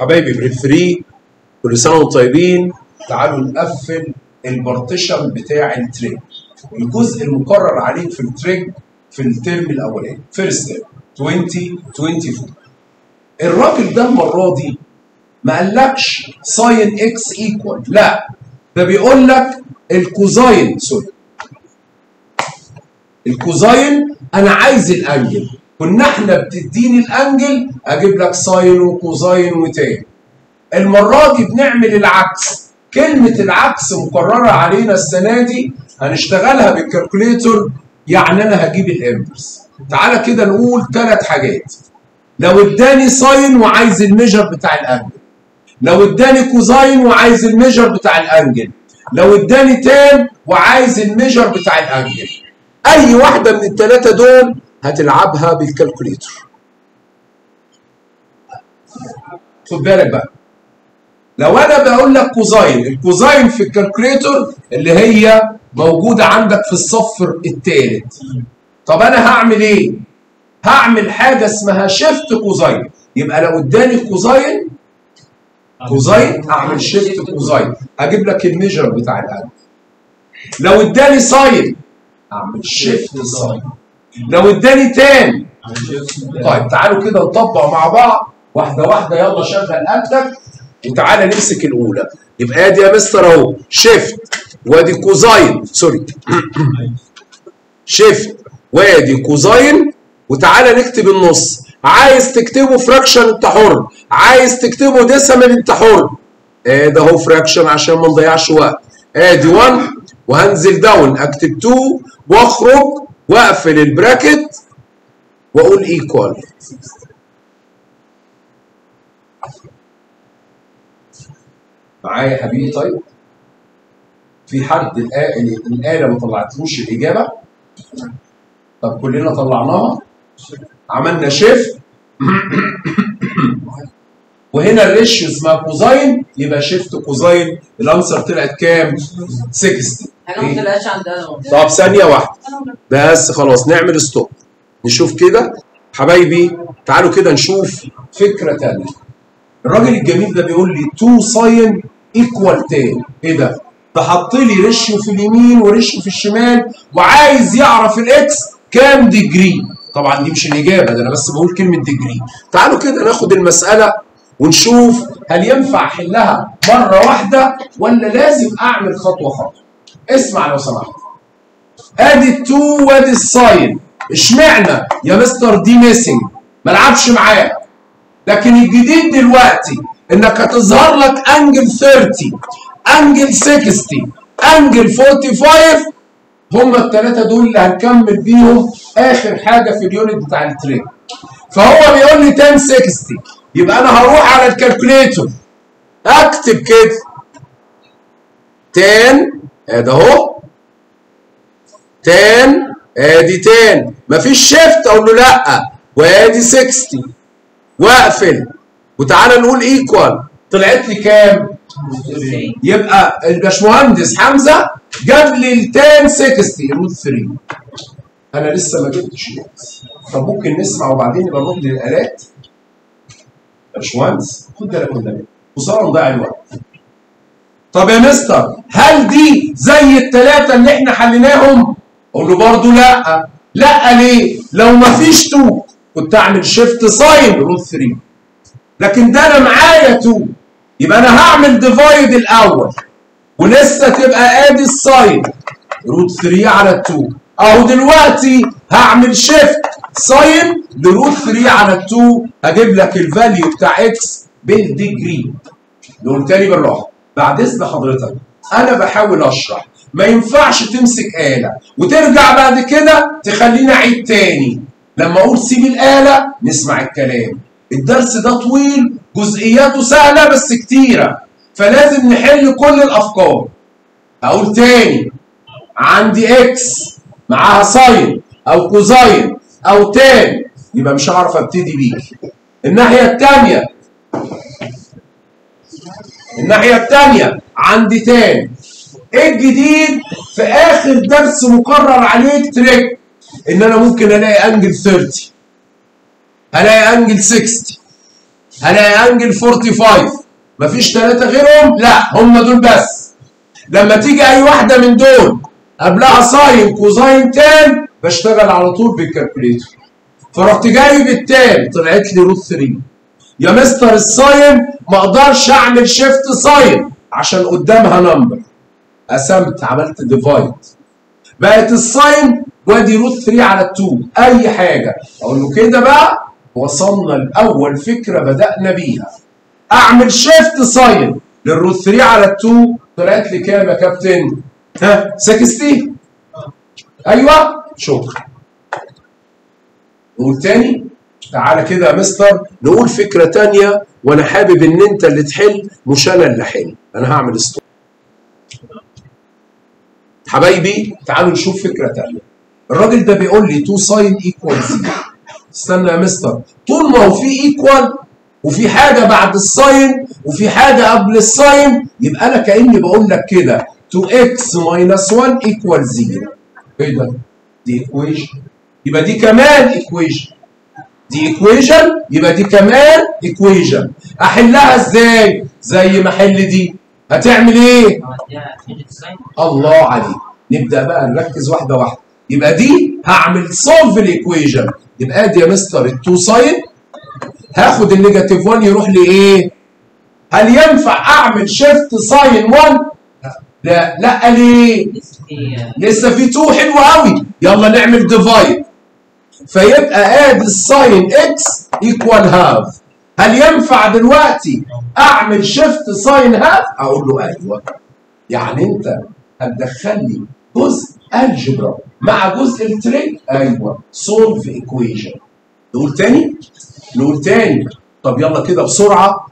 حبايبي prep three كل سنه وأنتم طيبين. تعالوا نقفل ال partition بتاع ال trig الجزء المقرر عليه في ال trig في الترم الأولاني. first term 2024 الراجل ده المرة دي ما قالكش sine x equal لا ده بيقول لك ال cosine sorry ال cosine أنا عايز ال angle كنا إحنا بتديني ال angle أجيب لك sine و cosine و tan المره دي بنعمل العكس. كلمة العكس مقررة علينا السنة دي هنشتغلها بال calculator يعني أنا هجيب ال inverse. تعالى كده نقول ثلاث حاجات. لو اداني sine وعايز ال measure بتاع ال angle. لو اداني cosine وعايز ال measure بتاع ال angle. لو اداني tan وعايز ال measure بتاع ال angle. أي واحدة من الثلاثه دول هتلعبها بال calculator. خد بالك بقى. لو أنا بقول لك cosine ال cosine في ال calculator اللي هي موجودة عندك في الصف الثالث طب أنا هعمل إيه؟ هعمل حاجة اسمها shift cosine. يبقى لو اداني cosine cosine اعمل shift cosine. أجيب لك ال measure بتاع ال angle لو اداني sine اعمل shift sine لو اداني tan طيب تعالوا كده نطبق مع بعض. واحدة واحدة. يلا شغل قدك وتعالى نمسك الأولى. يبقى ادي يا مستر أهو. shift. وادي cosine sorry. shift. وادي cosine وتعالى نكتب النص. عايز تكتبه fraction انت حر. عايز تكتبه decimal انت حر. ادي اهو fraction عشان ما نضيعش وقت. ادي 1 وهنزل down أكتب 2 وأخرج واقفل ال bracket واقول equal معايا يا حبيبي؟ طيب. في حد الآلة الآلة ما طلعتلوش الإجابة؟ طب كلنا طلعناها. عملنا shift وهنا ال ratio اسمها cosine يبقى shift cosine ال answer طلعت كام؟ 60 حاجة ما طلعتش عندنا طب ثانية واحدة. بس خلاص نعمل stop نشوف كده. حبايبي تعالوا كده نشوف فكرة تانية. الراجل الجميل ده بيقول لي 2 sine equal tan إيه ده؟ ده حط لي ratio في اليمين و ratio في الشمال وعايز يعرف ال x كام degree طبعا دي مش الإجابة ده أنا بس بقول كلمة degree تعالوا كده ناخد المسألة ونشوف هل ينفع أحلها مرة واحدة ولا لازم أعمل خطوة خطوة. اسمع لو سمحت. ادي ال two وادي ال sine. اشمعنى يا مستر دي missing ما العبش معاه لكن الجديد دلوقتي انك هتظهر لك angle 30 angle 60 angle 45 هم الثلاثه دول اللي هنكمل بيهم آخر حاجة في ال unit بتاع ال trig. فهو بيقول لي 10 60 يبقى أنا هروح على ال calculator. أكتب كده. 10 ادي اهو 10 آدي 10 مفيش shift أقول له لأ. وآدي 60 واقفل. وتعالى نقول equal. طلعت لي كام؟ يبقى الباشمهندس حمزة جاب لي ال tan 60 root 3 أنا لسه ما جبتش طب ممكن نسمع وبعدين نبقى نروح للآلات؟ باشمهندس خد بالك من ده. خسارة نضيع الوقت. طب يا مستر هل دي زي الثلاثه اللي إحنا حليناهم؟ أقول له برضه لا. لا ليه؟ لو ما فيش 2 كنت اعمل shift sine root 3 لكن ده أنا معايا 2 يبقى أنا هعمل divide الأول. ولسه تبقى ادي ال sine root 3 على 2 اهو دلوقتي هعمل shift sine ل root 3 على 2 هجيب لك ال value بتاع x بال degree نقول تاني بالراحة. بعد إذن حضرتك أنا بحاول أشرح. ما ينفعش تمسك آلة وترجع بعد كده تخليني أعيد تاني. لما أقول سيب الآلة نسمع الكلام. الدرس ده طويل جزئياته سهلة بس كتيرة. فلازم نحل كل الأفكار. أقول تاني عندي x معاها sine أو cosine أو tan يبقى مش هعرف أبتدي بيه. الناحية التانية. الناحية التانية عندي tan إيه الجديد؟ في آخر درس مقرر عليك trig إن أنا ممكن ألاقي angle 30 الاقي angle 60 هلاقي angle 45 مفيش ثلاثة غيرهم؟ لا هم دول بس. لما تيجي أي واحدة من دول قبلها sine cosine tan بشتغل على طول بال calculator. فرحت جايب ال tan طلعت لي root 3 يا مستر ال sine ما أقدرش أعمل shift sine عشان قدامها number قسمت عملت divide بقت ال sine وادي root 3 على 2 أي حاجة. أقول له كده بقى وصلنا لأول فكرة بدأنا بيها. أعمل shift sine لل root 3 على 2 طلعت لي كام يا كابتن؟ ها 60 أيوه شكرا. نقول تاني. تعالى كده يا مستر نقول فكرة تانية وأنا حابب إن أنت اللي تحل مش أنا اللي أحل أنا هعمل stop حبايبي تعالوا نشوف فكرة تانية. الراجل ده بيقول لي 2 sine equal 0 استنى يا مستر. طول ما هو في equal وفي حاجة بعد ال sine وفي حاجة قبل ال sine يبقى أنا كأني بقول لك كده 2x minus 1 equal 0 إيه ده؟ دي equation يبقى دي كمان equation دي equation يبقى دي كمان equation أحلها إزاي؟ زي ما احل دي هتعمل إيه؟ الله عليك نبدأ بقى نركز واحدة واحدة يبقى دي هعمل solve ال equation يبقى أدي يا مستر ال two sine هاخد ال negative 1 يروح لإيه؟ هل ينفع أعمل shift sine 1؟ لا لا ليه؟ لسه في 2 حلو قوي يلا نعمل divide فيبقى ادي ال sine x equal half هل ينفع دلوقتي أعمل shift sine half؟ أقول له أيوه. يعني أنت هتدخل لي جزء ال algebra مع جزء ال trig؟ أيوه. solve equation نقول تاني؟ نقول تاني. طب يلا كده بسرعة.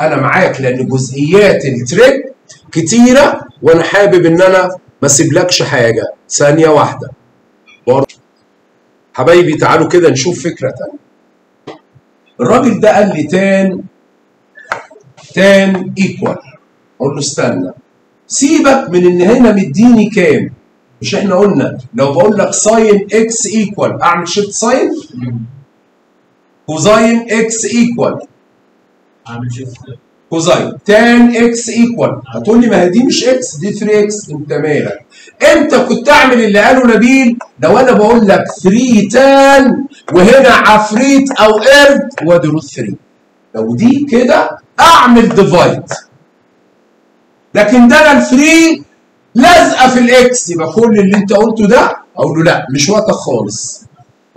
أنا معاك لأن جزئيات ال trig كتيرة وأنا حابب إن أنا ما أسيبلكش حاجة. ثانية واحدة. برضه حبايبي تعالوا كده نشوف فكرة تانية. الراجل ده قال لي tan tan equal أقول له استنى. سيبك من إن هنا مديني كام. مش إحنا قلنا. لو بقول لك sine x equal أعمل shift sine cosine x equal أعمل shift cosine tan x equal. هتقول لي ما هي دي مش x دي 3 x. أنت مالك؟ إمتى كنت اعمل اللي قاله نبيل. لو أنا بقول لك 3 tan وهنا عفريت أو قرد وادي root 3 لو دي كده أعمل divide لكن ده أنا ال three لازقة في ال x. يبقى كل اللي أنت قلته ده أقول له لا مش وقتك خالص.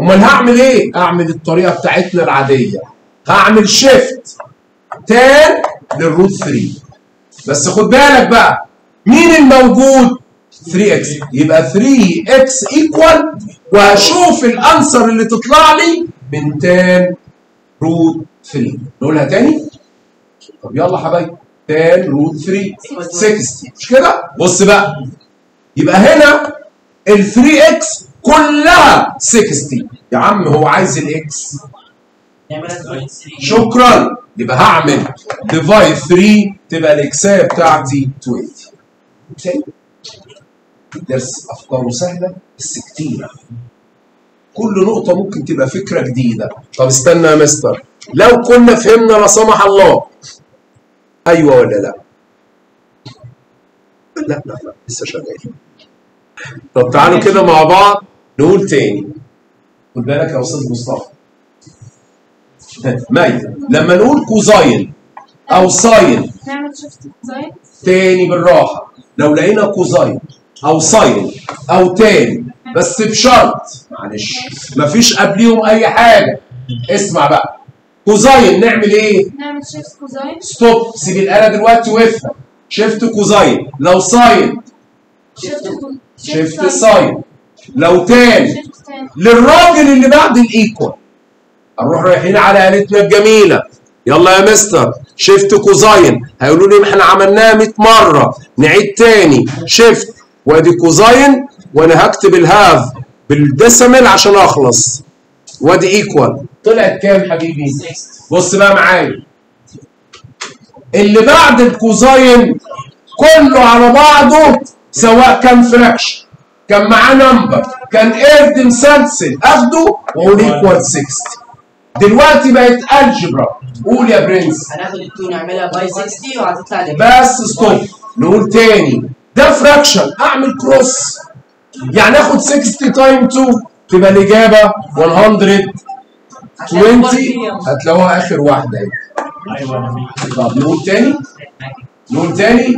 أمال هعمل إيه؟ اعمل الطريقة بتاعتنا العادية. هعمل shift tan لل root 3 بس خد بالك بقى مين الموجود؟ 3 x يبقى 3 x equal وهشوف ال answer اللي تطلع لي من tan root 3 نقولها تاني؟ طب يلا حبايبي tan root 3 60 مش كده؟ بص بقى. يبقى هنا ال 3 x كلها 60 يا عم هو عايز ال x نعملها ديفايد 3 شكرا. يبقى هعمل divide 3 تبقى الإكساية بتاعتي 20 تاني الدرس أفكاره سهلة بس كتيرة. كل نقطة ممكن تبقى فكرة جديدة. طب استنى يا مستر. لو كنا فهمنا لا سمح الله. أيوه ولا لا؟ لا لا لا لسه شغال. طب تعالوا كده مع بعض نقول تاني. خد بالك يا أستاذ مصطفى. مي لما نقول cosine أو sine تاني بالراحة. لو لقينا cosine أو sine أو tan بس بشرط معلش مفيش قبليهم أي حاجة. اسمع بقى. cosine نعمل إيه؟ نعمل shift cosine stop سيب الآلة دلوقتي وافهم shift cosine لو sine. shift shift sine. لو tan. للراجل اللي بعد ال equal. هنروح رايحين على آلتنا الجميلة. يلا يا مستر shift cosine هيقولوا لي إحنا عملناها 100 مرة. نعيد تاني. shift وادي cosine وأنا هكتب ال half بال decimal عشان أخلص. وادي equal. طلعت كام حبيبي؟ بص بقى معايا. اللي بعد ال cosine كله على بعضه سواء كان fraction كان معاه number كان قرد مسلسل أخده وأقول equal 60 دلوقتي بقت ال algebra قول يا برنس هناخد ال two نعملها by 60 وهتطلع دي بس stop نقول تاني. ده fraction أعمل cross يعني آخد 60 time 2 تبقى الإجابة 120 هتلاقوها آخر واحدة. اهي طب نقول تاني. نقول تاني.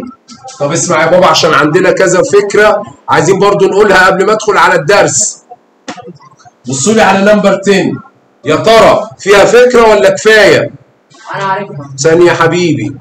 طب اسمع يا بابا عشان عندنا كذا فكرة عايزين برضو نقولها قبل ما ادخل على الدرس. بصوا لي على نمبر 10 يا ترى فيها فكرة ولا كفاية؟ أنا عارفها ثانية يا حبيبي.